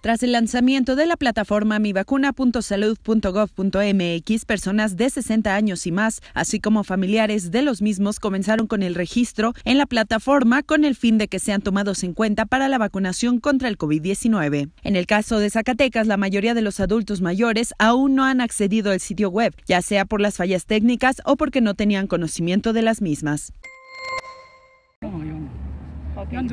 Tras el lanzamiento de la plataforma mivacuna.salud.gov.mx, personas de 60 años y más, así como familiares de los mismos, comenzaron con el registro en la plataforma con el fin de que sean tomados en cuenta para la vacunación contra el COVID-19. En el caso de Zacatecas, la mayoría de los adultos mayores aún no han accedido al sitio web, ya sea por las fallas técnicas o porque no tenían conocimiento de las mismas. No,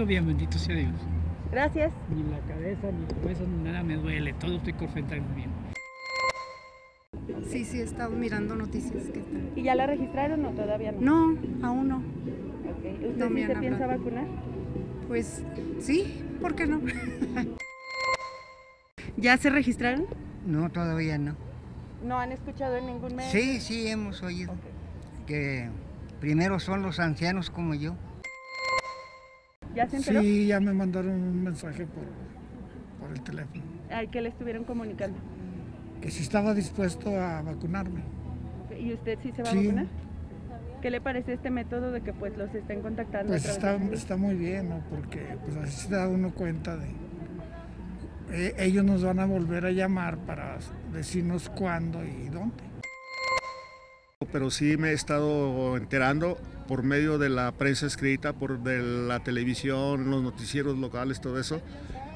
bien, bendito sea Dios. Gracias. Ni la cabeza, ni los huesos, ni nada me duele. Todo estoy concentrado bien. Sí, sí, he estado mirando noticias. Que están. ¿Y ya la registraron o todavía no? No, aún no. Okay. ¿Usted No sí se piensa vacunar? Pues sí, ¿por qué no? ¿Ya se registraron? No, todavía no. ¿No han escuchado en ningún medio? Sí, sí, hemos oído que primero son los ancianos como yo. ¿Ya se enteró? Sí, ya me mandaron un mensaje por, por el teléfono, Ay, que le estuvieron comunicando. que si estaba dispuesto a vacunarme. ¿Y usted sí se va a vacunar? ¿Qué le parece este método de que pues los estén contactando? Pues está, está muy bien, ¿no? Porque pues así se da uno cuenta de... eh, ellos nos van a volver a llamar para decirnos cuándo y dónde. Pero sí me he estado enterando por medio de la prensa escrita, por de la televisión, los noticieros locales, todo eso.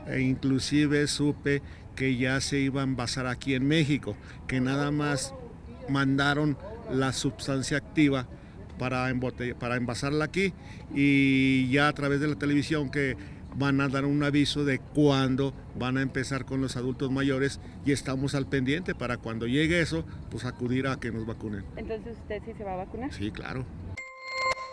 E inclusive supe que ya se iba a envasar aquí en México, que nada más mandaron la sustancia activa para, para envasarla aquí y ya a través de la televisión que van a dar un aviso de cuándo van a empezar con los adultos mayores y estamos al pendiente para cuando llegue eso, pues acudir a que nos vacunen. Entonces usted sí se va a vacunar. Sí, claro.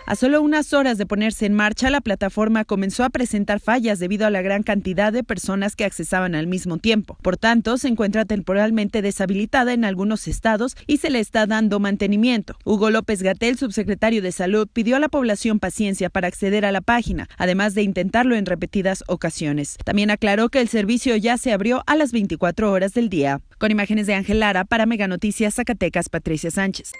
A solo unas horas de ponerse en marcha, la plataforma comenzó a presentar fallas debido a la gran cantidad de personas que accesaban al mismo tiempo. Por tanto, se encuentra temporalmente deshabilitada en algunos estados y se le está dando mantenimiento. Hugo López Gatel, subsecretario de Salud, pidió a la población paciencia para acceder a la página, además de intentarlo en repetidas ocasiones. También aclaró que el servicio ya se abrió a las 24 horas del día. Con imágenes de Ángel Lara para Mega Noticias Zacatecas, Patricia Sánchez.